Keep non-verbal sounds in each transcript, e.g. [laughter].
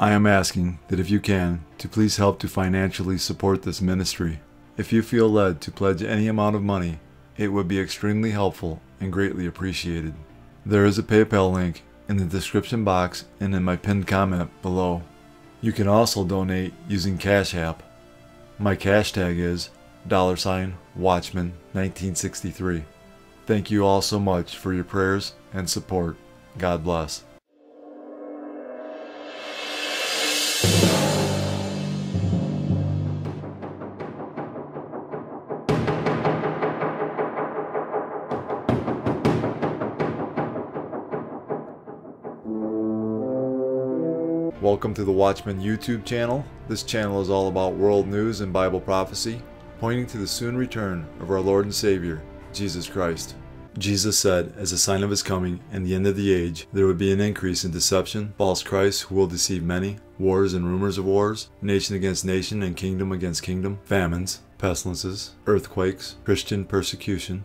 I am asking that if you can, to please help to financially support this ministry. If you feel led to pledge any amount of money, it would be extremely helpful and greatly appreciated. There is a PayPal link in the description box and in my pinned comment below. You can also donate using Cash App. My cash tag is dollar sign Watchman 1963. Thank you all so much for your prayers and support. God bless. Welcome to the Watchman YouTube channel. This channel is all about world news and Bible prophecy, pointing to the soon return of our Lord and Savior, Jesus Christ. Jesus said, as a sign of his coming and the end of the age, there would be an increase in deception, false Christs who will deceive many, wars and rumors of wars, nation against nation and kingdom against kingdom, famines, pestilences, earthquakes, Christian persecution,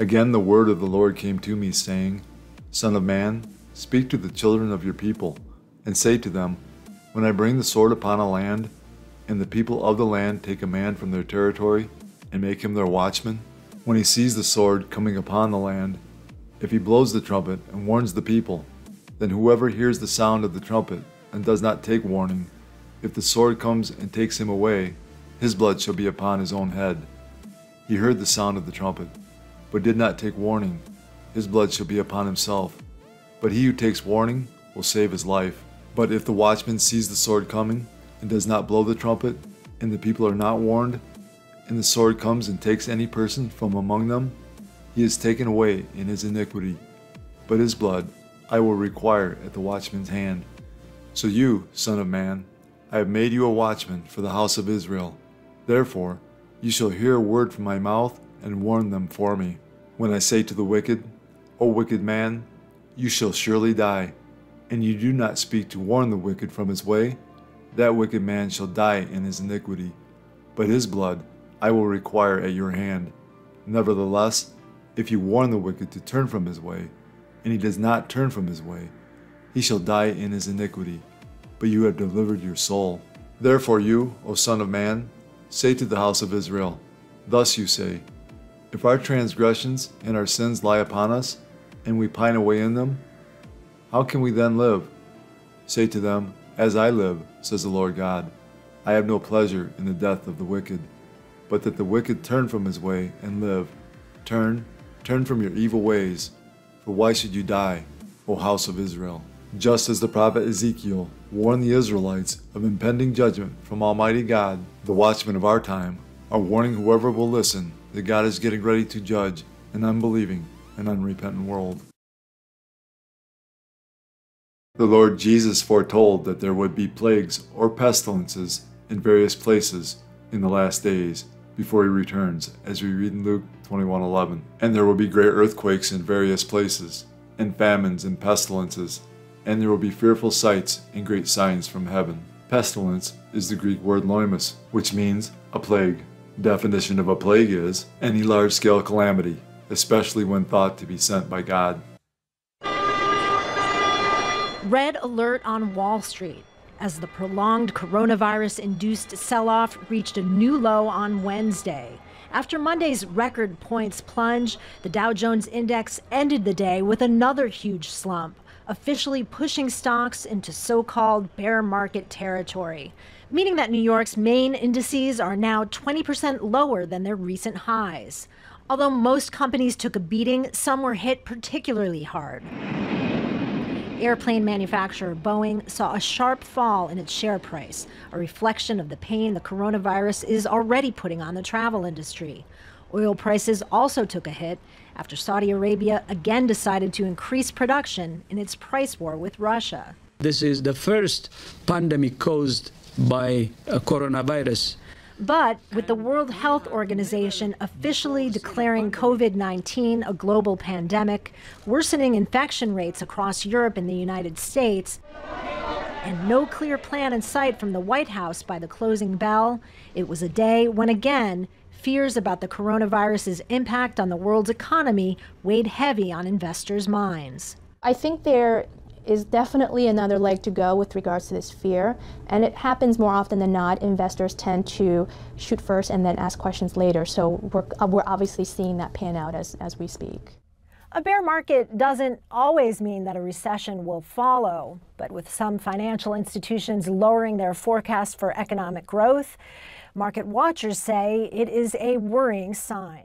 Again the word of the Lord came to me, saying, Son of man, speak to the children of your people, and say to them, When I bring the sword upon a land, and the people of the land take a man from their territory, and make him their watchman, when he sees the sword coming upon the land, if he blows the trumpet and warns the people, then whoever hears the sound of the trumpet and does not take warning, if the sword comes and takes him away, his blood shall be upon his own head. He heard the sound of the trumpet but did not take warning, his blood shall be upon himself. But he who takes warning will save his life. But if the watchman sees the sword coming, and does not blow the trumpet, and the people are not warned, and the sword comes and takes any person from among them, he is taken away in his iniquity. But his blood I will require at the watchman's hand. So you, Son of Man, I have made you a watchman for the house of Israel. Therefore, you shall hear a word from my mouth and warn them for me. When I say to the wicked, O wicked man, you shall surely die, and you do not speak to warn the wicked from his way, that wicked man shall die in his iniquity, but his blood I will require at your hand. Nevertheless, if you warn the wicked to turn from his way, and he does not turn from his way, he shall die in his iniquity, but you have delivered your soul. Therefore, you, O Son of Man, say to the house of Israel, Thus you say, if our transgressions and our sins lie upon us, and we pine away in them, how can we then live? Say to them, As I live, says the Lord God, I have no pleasure in the death of the wicked, but that the wicked turn from his way and live. Turn, turn from your evil ways, for why should you die, O house of Israel? Just as the prophet Ezekiel warned the Israelites of impending judgment from Almighty God, the watchmen of our time are warning whoever will listen that God is getting ready to judge an unbelieving and unrepentant world. The Lord Jesus foretold that there would be plagues or pestilences in various places in the last days before he returns, as we read in Luke 21:11. And there will be great earthquakes in various places, and famines and pestilences, and there will be fearful sights and great signs from heaven. Pestilence is the Greek word loimos, which means a plague. Definition of a plague is any large scale calamity, especially when thought to be sent by God. Red alert on Wall Street as the prolonged coronavirus induced sell off reached a new low on Wednesday. After Monday's record points plunge, the Dow Jones Index ended the day with another huge slump, officially pushing stocks into so called bear market territory meaning that New York's main indices are now 20% lower than their recent highs. Although most companies took a beating, some were hit particularly hard. Airplane manufacturer Boeing saw a sharp fall in its share price, a reflection of the pain the coronavirus is already putting on the travel industry. Oil prices also took a hit after Saudi Arabia again decided to increase production in its price war with Russia. This is the first pandemic caused by a coronavirus. But with the World Health Organization officially declaring COVID 19 a global pandemic, worsening infection rates across Europe and the United States, and no clear plan in sight from the White House by the closing bell, it was a day when again, fears about the coronavirus's impact on the world's economy weighed heavy on investors' minds. I think there is definitely another leg to go with regards to this fear. And it happens more often than not. Investors tend to shoot first and then ask questions later. So we're, uh, we're obviously seeing that pan out as, as we speak. A bear market doesn't always mean that a recession will follow, but with some financial institutions lowering their forecast for economic growth, market watchers say it is a worrying sign.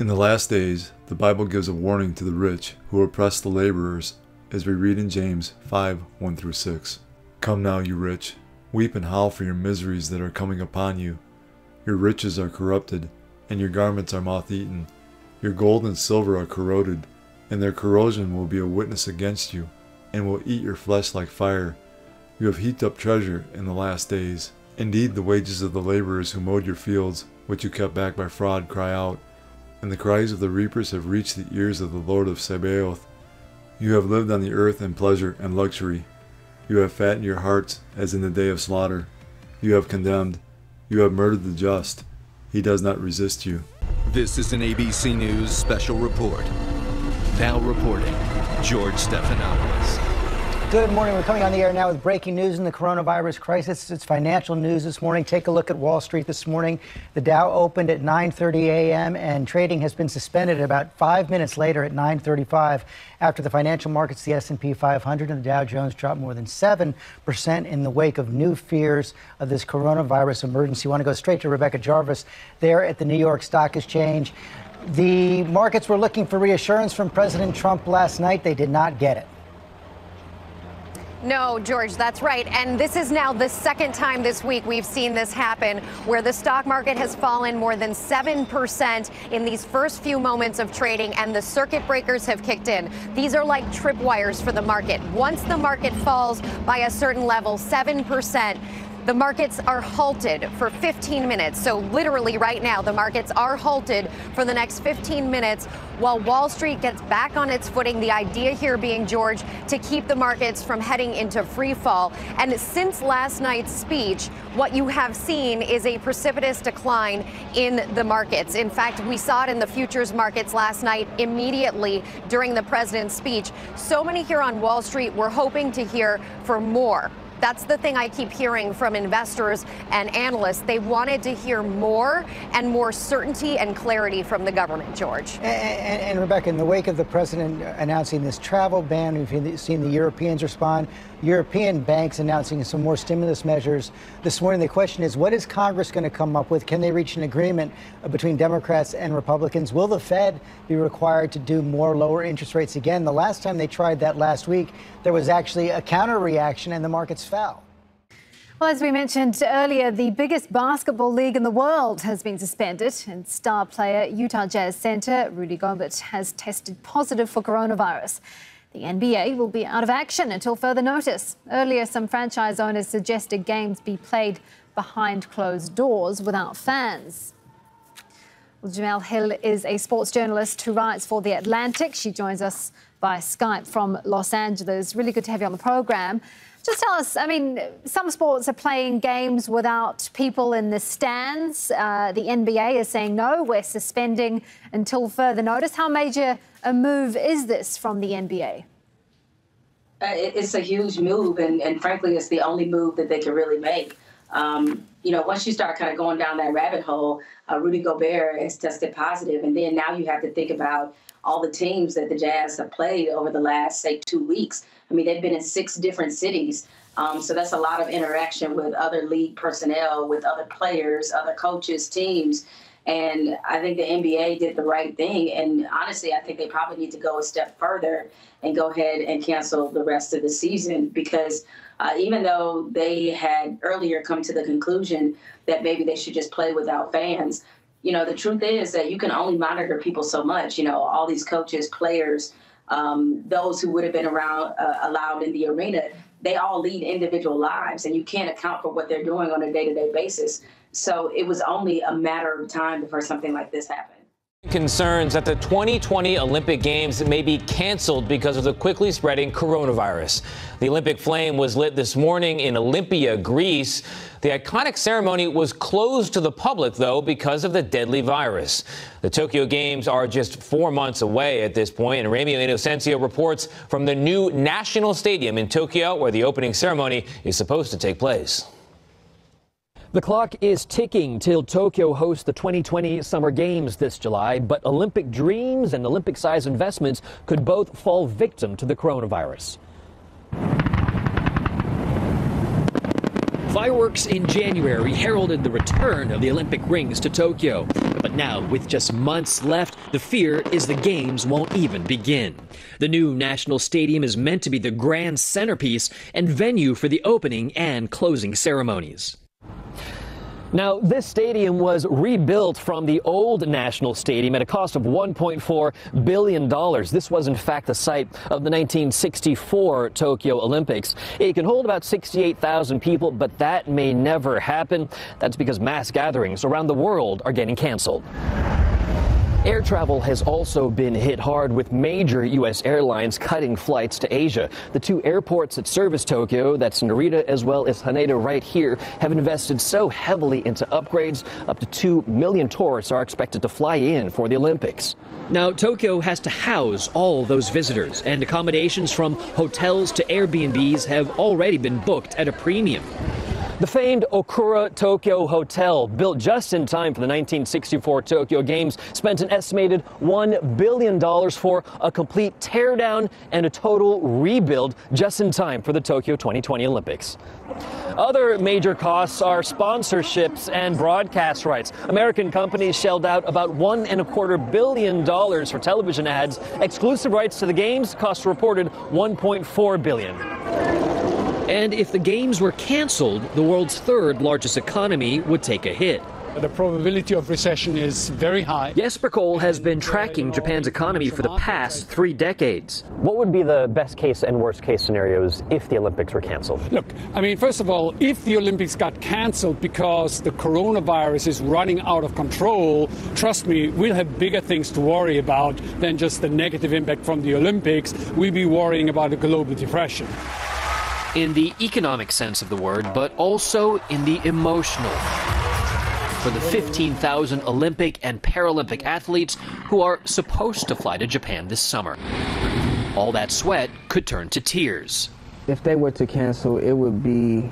In the last days, the Bible gives a warning to the rich who oppress the laborers as we read in James 5 1 through 6. Come now, you rich, weep and howl for your miseries that are coming upon you. Your riches are corrupted, and your garments are moth eaten. Your gold and silver are corroded, and their corrosion will be a witness against you, and will eat your flesh like fire. You have heaped up treasure in the last days. Indeed, the wages of the laborers who mowed your fields, which you kept back by fraud, cry out, and the cries of the reapers have reached the ears of the Lord of Sabaoth. You have lived on the earth in pleasure and luxury. You have fattened your hearts as in the day of slaughter. You have condemned. You have murdered the just. He does not resist you. This is an ABC News special report. Now reporting, George Stephanopoulos. Good morning. We're coming on the air now with breaking news in the coronavirus crisis. It's financial news this morning. Take a look at Wall Street this morning. The Dow opened at 9:30 a.m. and trading has been suspended about 5 minutes later at 9:35 after the financial markets the S&P 500 and the Dow Jones dropped more than 7% in the wake of new fears of this coronavirus emergency. Want to go straight to Rebecca Jarvis there at the New York Stock Exchange. The markets were looking for reassurance from President Trump last night. They did not get it. No, George, that's right. And this is now the second time this week we've seen this happen where the stock market has fallen more than 7% in these first few moments of trading and the circuit breakers have kicked in. These are like tripwires for the market. Once the market falls by a certain level, 7%, the markets are halted for 15 minutes. So, literally, right now, the markets are halted for the next 15 minutes while Wall Street gets back on its footing. The idea here being, George, to keep the markets from heading into free fall. And since last night's speech, what you have seen is a precipitous decline in the markets. In fact, we saw it in the futures markets last night immediately during the president's speech. So many here on Wall Street were hoping to hear for more that's the thing I keep hearing from investors and analysts. They wanted to hear more and more certainty and clarity from the government, George. And, and, and Rebecca, in the wake of the president announcing this travel ban, we've seen the Europeans respond. European banks announcing some more stimulus measures this morning. The question is, what is Congress going to come up with? Can they reach an agreement uh, between Democrats and Republicans? Will the Fed be required to do more lower interest rates again? The last time they tried that last week, there was actually a counter reaction and the markets fell. Well, as we mentioned earlier, the biggest basketball league in the world has been suspended, and star player Utah Jazz center Rudy Gobert has tested positive for coronavirus. The NBA will be out of action until further notice. Earlier, some franchise owners suggested games be played behind closed doors without fans. Well, Jemele Hill is a sports journalist who writes for The Atlantic. She joins us by Skype from Los Angeles. Really good to have you on the program. Just tell us, I mean, some sports are playing games without people in the stands. Uh, the NBA is saying no, we're suspending until further notice. How major a move is this from the NBA? Uh, it's a huge move, and, and frankly, it's the only move that they can really make. Um, you know, once you start kind of going down that rabbit hole, uh, Rudy Gobert has tested positive, and then now you have to think about all the teams that the Jazz have played over the last, say, two weeks. I mean, they've been in six different cities. Um, so that's a lot of interaction with other league personnel, with other players, other coaches, teams. And I think the NBA did the right thing. And honestly, I think they probably need to go a step further and go ahead and cancel the rest of the season because uh, even though they had earlier come to the conclusion that maybe they should just play without fans, you know, the truth is that you can only monitor people so much. You know, all these coaches, players, um, those who would have been around uh, allowed in the arena they all lead individual lives, and you can't account for what they're doing on a day to day basis. So it was only a matter of time before something like this happened. Concerns that the 2020 Olympic Games may be canceled because of the quickly spreading coronavirus. The Olympic flame was lit this morning in Olympia, Greece. The iconic ceremony was closed to the public, though, because of the deadly virus. The Tokyo Games are just four months away at this point, and Ramy Inocencio reports from the new National Stadium in Tokyo, where the opening ceremony is supposed to take place. The clock is ticking till Tokyo hosts the 2020 Summer Games this July, but Olympic dreams and Olympic sized investments could both fall victim to the coronavirus. Fireworks in January heralded the return of the Olympic rings to Tokyo. But now, with just months left, the fear is the Games won't even begin. The new National Stadium is meant to be the grand centerpiece and venue for the opening and closing ceremonies. Now, this stadium was rebuilt from the old National Stadium at a cost of $1.4 billion. This was, in fact, the site of the 1964 Tokyo Olympics. It can hold about 68,000 people, but that may never happen. That's because mass gatherings around the world are getting canceled. Air travel has also been hit hard with major U.S. airlines cutting flights to Asia. The two airports that service Tokyo, that's Narita as well as Haneda right here, have invested so heavily into upgrades. Up to 2 million tourists are expected to fly in for the Olympics. Now, Tokyo has to house all those visitors, and accommodations from hotels to Airbnbs have already been booked at a premium. The famed Okura Tokyo Hotel, built just in time for the 1964 Tokyo Games, spent an estimated $1 billion for a complete teardown and a total rebuild just in time for the Tokyo 2020 Olympics. Other major costs are sponsorships and broadcast rights. American companies shelled out about one and a quarter billion dollars for television ads. Exclusive rights to the games cost reported 1.4 billion. And if the games were canceled, the world's third largest economy would take a hit. The probability of recession is very high. Jesper Koll has been tracking Japan's economy for the past three decades. What would be the best case and worst case scenarios if the Olympics were canceled? Look, I mean, first of all, if the Olympics got canceled because the coronavirus is running out of control, trust me, we'll have bigger things to worry about than just the negative impact from the Olympics. We'll be worrying about a global depression in the economic sense of the word, but also in the emotional. For the 15,000 Olympic and Paralympic athletes who are supposed to fly to Japan this summer. All that sweat could turn to tears. If they were to cancel, it would be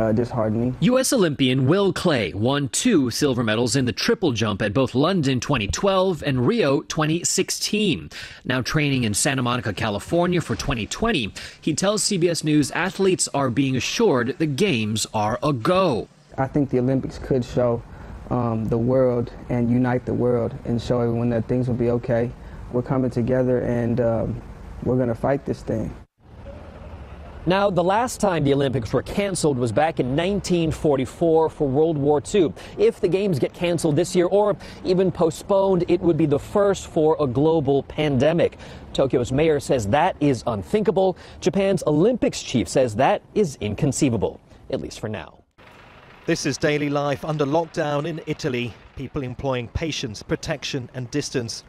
uh, disheartening. U.S. Olympian Will Claye won two silver medals in the triple jump at both London 2012 and Rio 2016. Now training in Santa Monica, California for 2020, he tells CBS News athletes are being assured the Games are a go. I think the Olympics could show um, the world and unite the world and show everyone that things will be okay. We're coming together and um, we're going to fight this thing. Now, the last time the Olympics were canceled was back in 1944 for World War II. If the Games get canceled this year or even postponed, it would be the first for a global pandemic. Tokyo's mayor says that is unthinkable. Japan's Olympics chief says that is inconceivable, at least for now. This is daily life under lockdown in Italy. People employing patience, protection, and distance.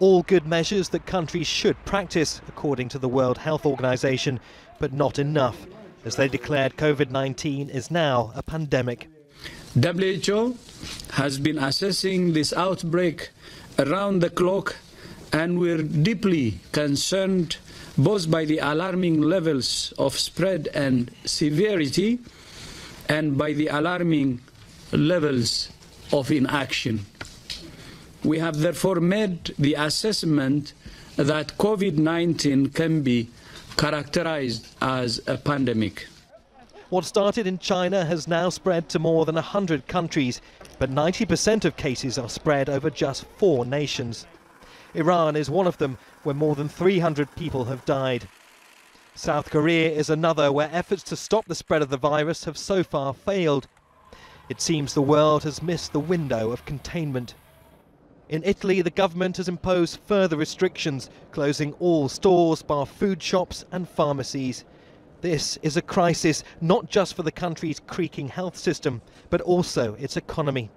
All good measures that countries should practice, according to the World Health Organization but not enough, as they declared COVID 19 is now a pandemic. WHO has been assessing this outbreak around the clock, and we're deeply concerned both by the alarming levels of spread and severity and by the alarming levels of inaction. We have therefore made the assessment that COVID 19 can be characterized as a pandemic. What started in China has now spread to more than 100 countries, but 90% of cases are spread over just four nations. Iran is one of them, where more than 300 people have died. South Korea is another where efforts to stop the spread of the virus have so far failed. It seems the world has missed the window of containment. In Italy, the government has imposed further restrictions, closing all stores, bar food shops and pharmacies. This is a crisis not just for the country's creaking health system, but also its economy.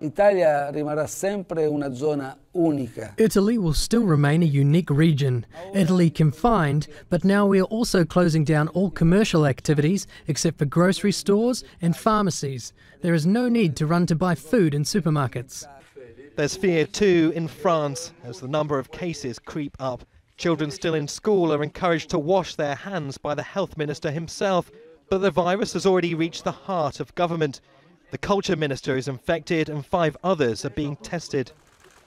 Italia rimarrà sempre una zona unica. Italy will still remain a unique region. Italy confined, but now we are also closing down all commercial activities except for grocery stores and pharmacies. There is no need to run to buy food in supermarkets. There's fear too in France as the number of cases creep up. Children still in school are encouraged to wash their hands by the health minister himself, but the virus has already reached the heart of government. The culture minister is infected and five others are being tested.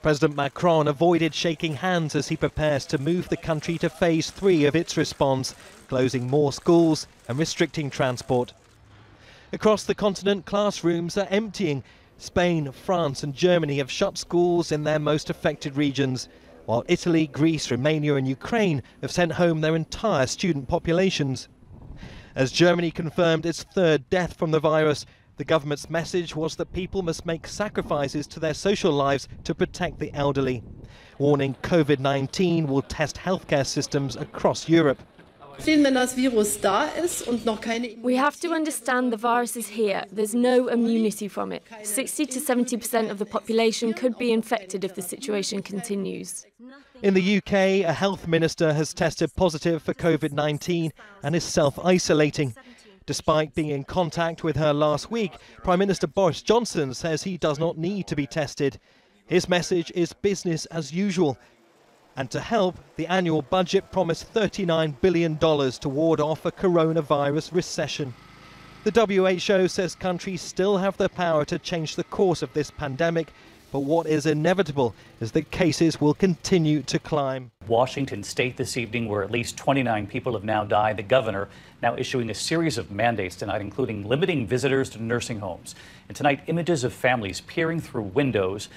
President Macron avoided shaking hands as he prepares to move the country to phase three of its response, closing more schools and restricting transport. Across the continent, classrooms are emptying. Spain, France, and Germany have shut schools in their most affected regions, while Italy, Greece, Romania, and Ukraine have sent home their entire student populations. As Germany confirmed its third death from the virus, the government's message was that people must make sacrifices to their social lives to protect the elderly, warning COVID 19 will test healthcare systems across Europe. We have to understand the virus is here. There's no immunity from it. 60 to 70% of the population could be infected if the situation continues. In the UK, a health minister has tested positive for COVID 19 and is self isolating. Despite being in contact with her last week, Prime Minister Boris Johnson says he does not need to be tested. His message is business as usual. And to help, the annual budget promised $39 billion to ward off a coronavirus recession. The WHO says countries still have the power to change the course of this pandemic, but what is inevitable is that cases will continue to climb. Washington state this evening, where at least 29 people have now died. The governor now issuing a series of mandates tonight, including limiting visitors to nursing homes. And tonight, images of families peering through windows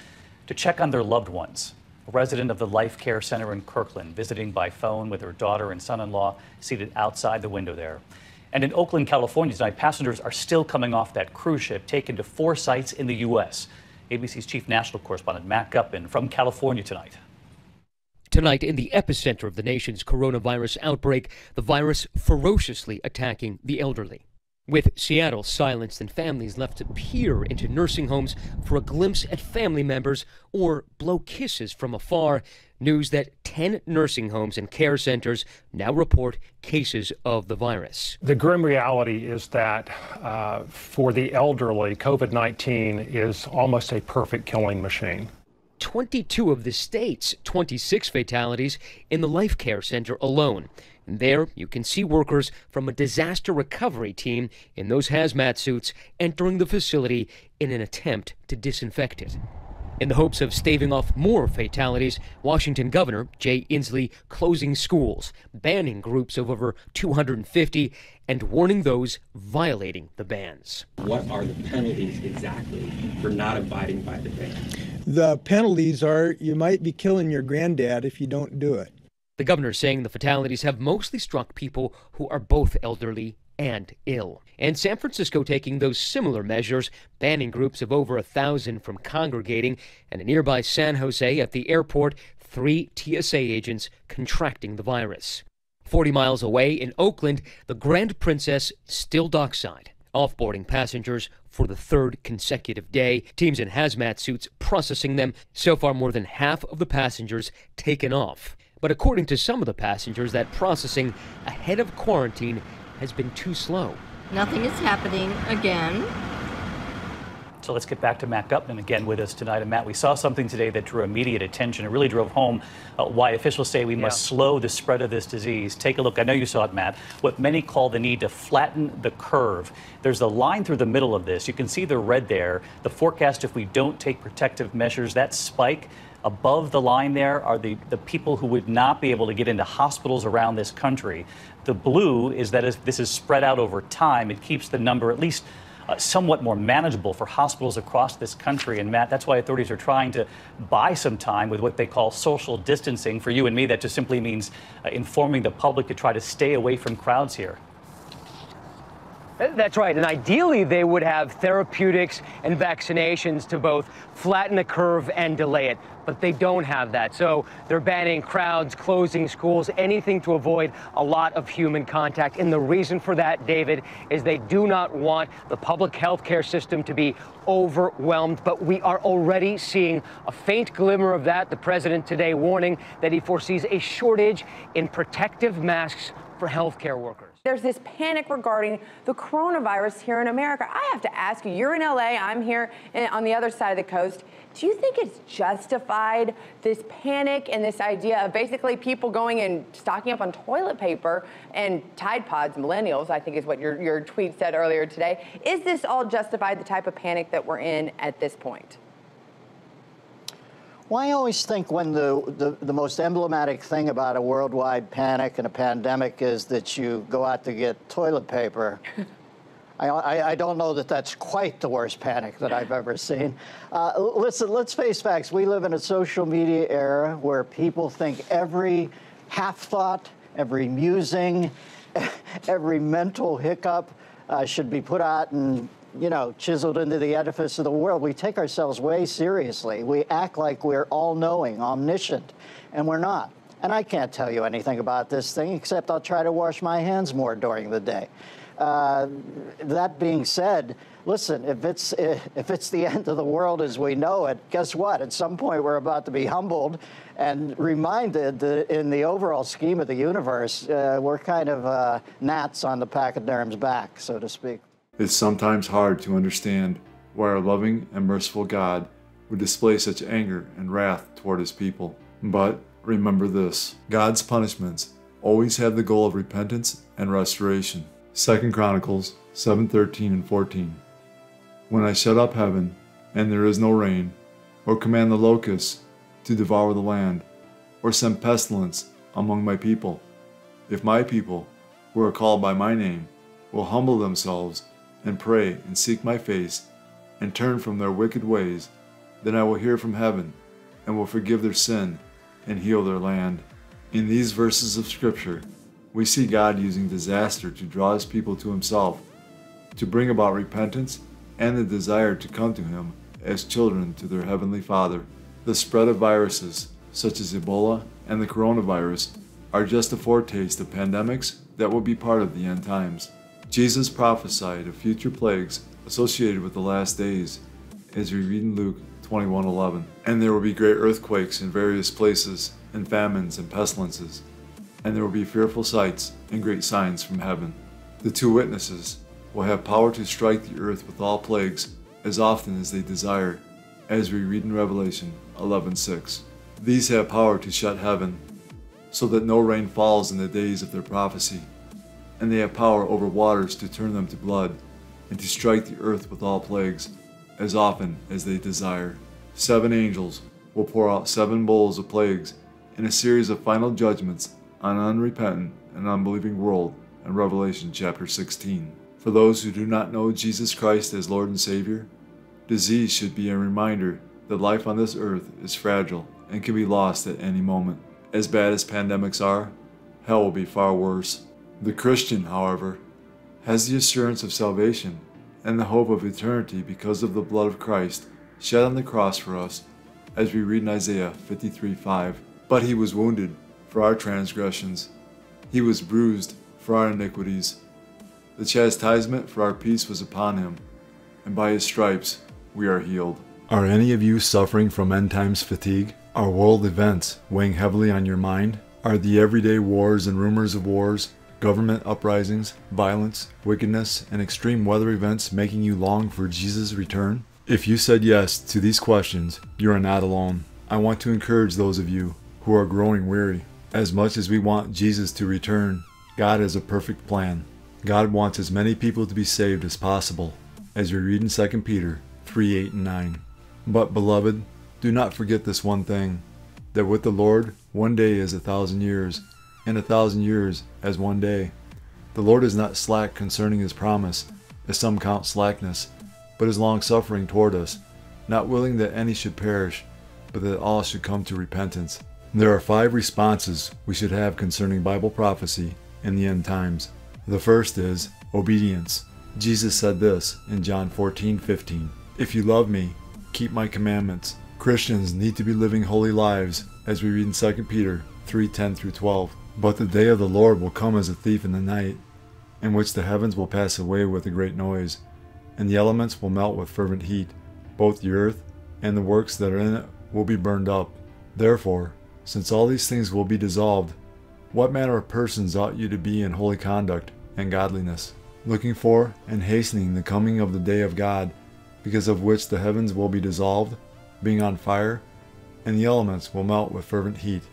to check on their loved ones. A resident of the Life Care Center in Kirkland visiting by phone with her daughter and son in law seated outside the window there. And in Oakland, California tonight, passengers are still coming off that cruise ship taken to four sites in the U.S. ABC's chief national correspondent Matt Gutman from California tonight. Tonight, in the epicenter of the nation's coronavirus outbreak, the virus ferociously attacking the elderly. With Seattle silenced and families left to peer into nursing homes for a glimpse at family members or blow kisses from afar, news that 10 nursing homes and care centers now report cases of the virus. The grim reality is that uh, for the elderly, COVID 19 is almost a perfect killing machine. 22 of the state's 26 fatalities in the Life Care Center alone. And there you can see workers from a disaster recovery team in those hazmat suits entering the facility in an attempt to disinfect it. In the hopes of staving off more fatalities, Washington Governor Jay Inslee closing schools, banning groups of over 250, and warning those violating the bans. What are the penalties exactly for not abiding by the ban? The penalties are you might be killing your granddad if you don't do it. The governor saying the fatalities have mostly struck people who are both elderly and ill. And San Francisco taking those similar measures, banning groups of over a thousand from congregating, and in nearby San Jose at the airport, three TSA agents contracting the virus. 40 miles away in Oakland, the Grand Princess still dockside, offboarding passengers for the third consecutive day. Teams in hazmat suits processing them. So far, more than half of the passengers taken off. But according to some of the passengers, that processing ahead of quarantine has been too slow. Nothing is happening again. So let's get back to Matt Gutman again with us tonight. And Matt, we saw something today that drew immediate attention. It really drove home uh, why officials say we yeah. must slow the spread of this disease. Take a look. I know you saw it, Matt. What many call the need to flatten the curve. There's a line through the middle of this. You can see the red there. The forecast, if we don't take protective measures, that spike above the line there are the, the people who would not be able to get into hospitals around this country. The blue is that as this is spread out over time, it keeps the number at least uh, somewhat more manageable for hospitals across this country. And Matt, that's why authorities are trying to buy some time with what they call social distancing. For you and me, that just simply means uh, informing the public to try to stay away from crowds here. That's right. And ideally, they would have therapeutics and vaccinations to both flatten the curve and delay it. But they don't have that. So they're banning crowds, closing schools, anything to avoid a lot of human contact. And the reason for that, David, is they do not want the public health care system to be overwhelmed. But we are already seeing a faint glimmer of that. The president today warning that he foresees a shortage in protective masks for healthcare workers. There's this panic regarding the coronavirus here in America. I have to ask you, you're in LA, I'm here eh, on the other side of the coast. Do you think it's justified, this panic and this idea of basically people going and stocking up on toilet paper and Tide Pods, millennials, I think is what your, your tweet said earlier today. Is this all justified, the type of panic that we're in at this point? Well, I always think when the, the, the, most emblematic thing about a worldwide panic and a pandemic is that you go out to get toilet paper. I, I, I, don't know that that's quite the worst panic that I've ever seen. Uh, listen, let's face facts. We live in a social media era where people think every half thought, every musing, [laughs] every mental hiccup uh, should be put out and you know, chiseled into the edifice of the world. We take ourselves way seriously. We act like we're all knowing, omniscient, and we're not. And I can't tell you anything about this thing except I'll try to wash my hands more during the day. Uh, that being said, listen, if it's [laughs] if it's the end of the world as we know it, guess what? At some point, we're about to be humbled and reminded that in the overall scheme of the universe, uh, we're kind of uh, gnats on the pachyderm's back, so to speak. It's sometimes hard to understand why our loving and merciful God would display such anger and wrath toward his people. But remember this God's punishments always have the goal of repentance and restoration. 2 Chronicles 7:13 and 14. When I shut up heaven and there is no rain, or command the locusts to devour the land, or send pestilence among my people, if my people, who are called by my name, will humble themselves and pray and seek my face and turn from their wicked ways, then I will hear from heaven and will forgive their sin and heal their land. In these verses of Scripture, we see God using disaster to draw his people to himself, to bring about repentance and the desire to come to him as children to their heavenly Father. The spread of viruses, such as Ebola and the coronavirus, are just a foretaste of pandemics that will be part of the end times. Jesus prophesied of future plagues associated with the last days, as we read in Luke 21:11. And there will be great earthquakes in various places, and famines and pestilences, and there will be fearful sights and great signs from heaven. The two witnesses will have power to strike the earth with all plagues as often as they desire, as we read in Revelation 11:6. These have power to shut heaven, so that no rain falls in the days of their prophecy and they have power over waters to turn them to blood, and to strike the earth with all plagues, as often as they desire. Seven angels will pour out seven bowls of plagues in a series of final judgments on an unrepentant and unbelieving world in Revelation chapter 16. For those who do not know Jesus Christ as Lord and Savior, disease should be a reminder that life on this earth is fragile and can be lost at any moment. As bad as pandemics are, hell will be far worse. The Christian, however, has the assurance of salvation and the hope of eternity because of the blood of Christ shed on the cross for us, as we read in Isaiah 53 5. But he was wounded for our transgressions, he was bruised for our iniquities. The chastisement for our peace was upon him, and by his stripes we are healed. Are any of you suffering from end times fatigue? Are world events weighing heavily on your mind? Are the everyday wars and rumors of wars government uprisings, violence, wickedness, and extreme weather events making you long for Jesus' return? If you said yes to these questions, you are not alone. I want to encourage those of you who are growing weary. As much as we want Jesus to return, God has a perfect plan. God wants as many people to be saved as possible, as we read in 2 Peter 3 8 and 9. But, beloved, do not forget this one thing that with the Lord, one day is a thousand years, and a thousand years as one day. The Lord is not slack concerning his promise, as some count slackness, but is longsuffering toward us, not willing that any should perish, but that all should come to repentance. There are five responses we should have concerning Bible prophecy in the end times. The first is obedience. Jesus said this in John 14 15. If you love me, keep my commandments. Christians need to be living holy lives, as we read in 2 Peter 3 10 through 12. But the day of the Lord will come as a thief in the night, in which the heavens will pass away with a great noise, and the elements will melt with fervent heat. Both the earth and the works that are in it will be burned up. Therefore, since all these things will be dissolved, what manner of persons ought you to be in holy conduct and godliness, looking for and hastening the coming of the day of God, because of which the heavens will be dissolved, being on fire, and the elements will melt with fervent heat?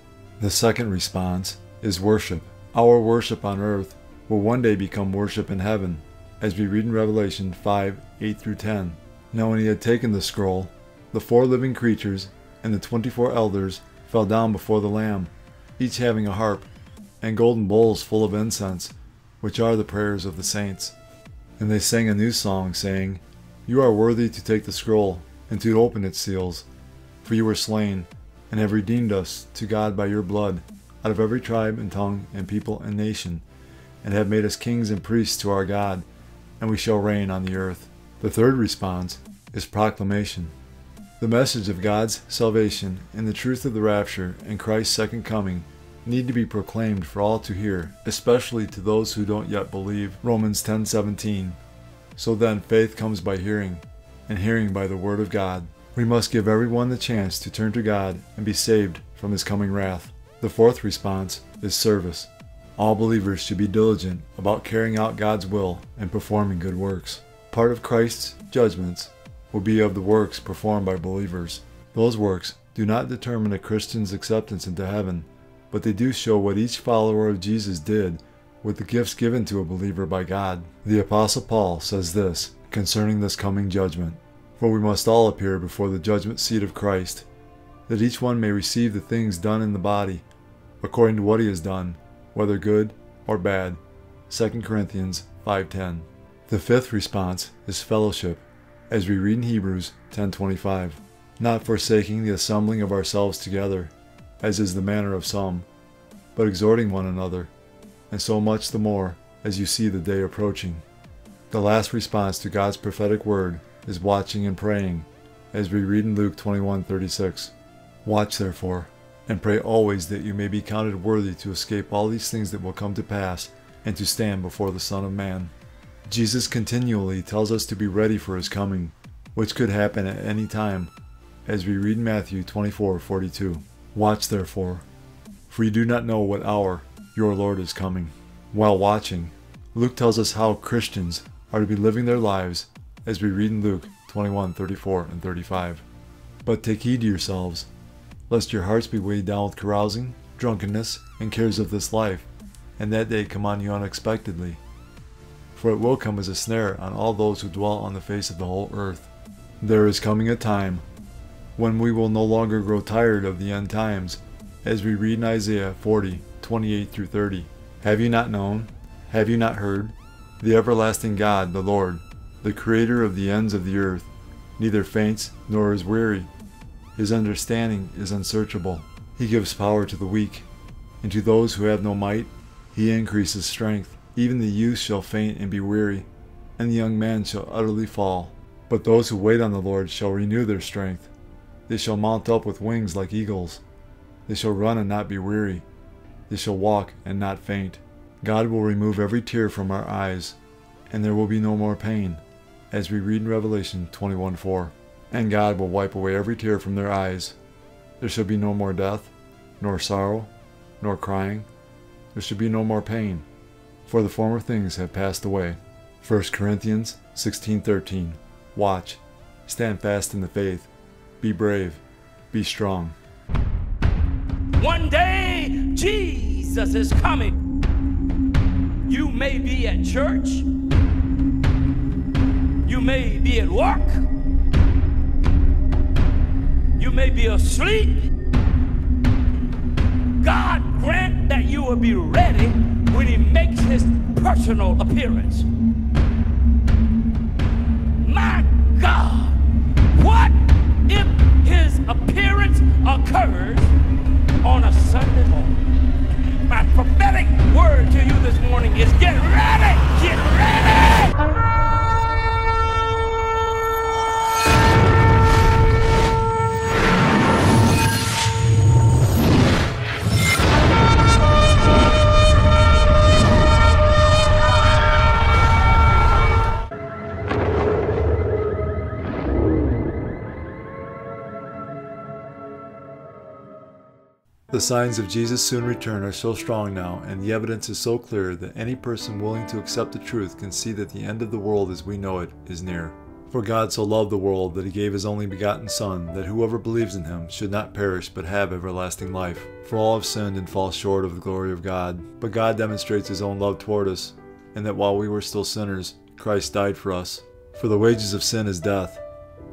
The second response is worship. Our worship on earth will one day become worship in heaven, as we read in Revelation 5 8 through 10. Now, when he had taken the scroll, the four living creatures and the twenty four elders fell down before the Lamb, each having a harp, and golden bowls full of incense, which are the prayers of the saints. And they sang a new song, saying, You are worthy to take the scroll, and to open its seals, for you were slain, and have redeemed us to God by your blood, out of every tribe and tongue and people and nation, and have made us kings and priests to our God, and we shall reign on the earth. The third response is proclamation. The message of God's salvation and the truth of the rapture and Christ's second coming need to be proclaimed for all to hear, especially to those who don't yet believe. Romans 10:17. So then faith comes by hearing, and hearing by the word of God. We must give everyone the chance to turn to God and be saved from his coming wrath. The fourth response is service. All believers should be diligent about carrying out God's will and performing good works. Part of Christ's judgments will be of the works performed by believers. Those works do not determine a Christian's acceptance into heaven, but they do show what each follower of Jesus did with the gifts given to a believer by God. The Apostle Paul says this concerning this coming judgment For we must all appear before the judgment seat of Christ, that each one may receive the things done in the body, according to what he has done, whether good or bad. 2 Corinthians 5:10. The fifth response is fellowship as we read in Hebrews 10:25, not forsaking the assembling of ourselves together, as is the manner of some, but exhorting one another, and so much the more as you see the day approaching. The last response to God's prophetic word is watching and praying, as we read in Luke 21:36. Watch therefore, and pray always that you may be counted worthy to escape all these things that will come to pass and to stand before the Son of Man. Jesus continually tells us to be ready for his coming, which could happen at any time, as we read Matthew 24:42. Watch therefore, for you do not know what hour your Lord is coming. While watching, Luke tells us how Christians are to be living their lives, as we read in Luke 21:34 and 35. But take heed to yourselves, lest your hearts be weighed down with carousing, drunkenness, and cares of this life, and that day come on you unexpectedly for it will come as a snare on all those who dwell on the face of the whole earth. There is coming a time when we will no longer grow tired of the end times, as we read in Isaiah 40, 28 through 30. Have you not known? Have you not heard? The everlasting God, the Lord, the creator of the ends of the earth, neither faints nor is weary. His understanding is unsearchable. He gives power to the weak, and to those who have no might, he increases strength. Even the youth shall faint and be weary, and the young man shall utterly fall. But those who wait on the Lord shall renew their strength. They shall mount up with wings like eagles. They shall run and not be weary. They shall walk and not faint. God will remove every tear from our eyes, and there will be no more pain, as we read in Revelation 21:4. And God will wipe away every tear from their eyes. There shall be no more death, nor sorrow, nor crying. There shall be no more pain for the former things have passed away. 1 Corinthians 16:13 Watch, stand fast in the faith, be brave, be strong. One day Jesus is coming. You may be at church. You may be at work. You may be asleep. God grant that you will be ready when he makes his personal appearance. My God, what if his appearance occurs on a Sunday morning? My prophetic word to you this morning is get ready, get ready! The signs of Jesus' soon return are so strong now, and the evidence is so clear that any person willing to accept the truth can see that the end of the world as we know it is near. For God so loved the world that he gave his only begotten Son, that whoever believes in him should not perish but have everlasting life. For all have sinned and fall short of the glory of God. But God demonstrates his own love toward us, and that while we were still sinners, Christ died for us. For the wages of sin is death,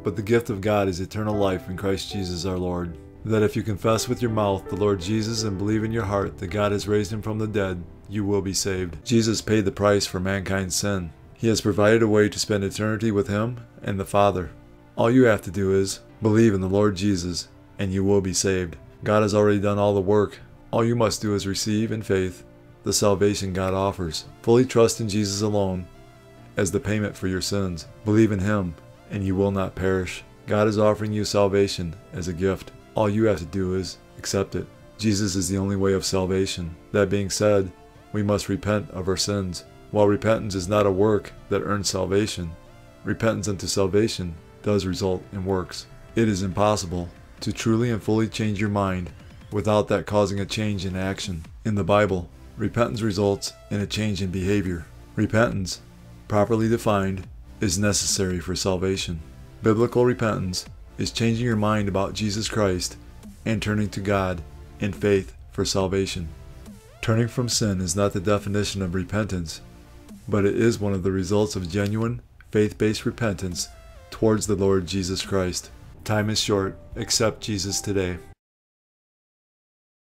but the gift of God is eternal life in Christ Jesus our Lord. That if you confess with your mouth the Lord Jesus and believe in your heart that God has raised him from the dead, you will be saved. Jesus paid the price for mankind's sin. He has provided a way to spend eternity with Him and the Father. All you have to do is believe in the Lord Jesus, and you will be saved. God has already done all the work. All you must do is receive in faith the salvation God offers. Fully trust in Jesus alone as the payment for your sins. Believe in Him, and you will not perish. God is offering you salvation as a gift. All you have to do is accept it. Jesus is the only way of salvation. That being said, we must repent of our sins. While repentance is not a work that earns salvation, repentance unto salvation does result in works. It is impossible to truly and fully change your mind without that causing a change in action. In the Bible, repentance results in a change in behavior. Repentance, properly defined, is necessary for salvation. Biblical repentance is changing your mind about Jesus Christ and turning to God in faith for salvation. Turning from sin is not the definition of repentance, but it is one of the results of genuine, faith based repentance towards the Lord Jesus Christ. Time is short. Accept Jesus today.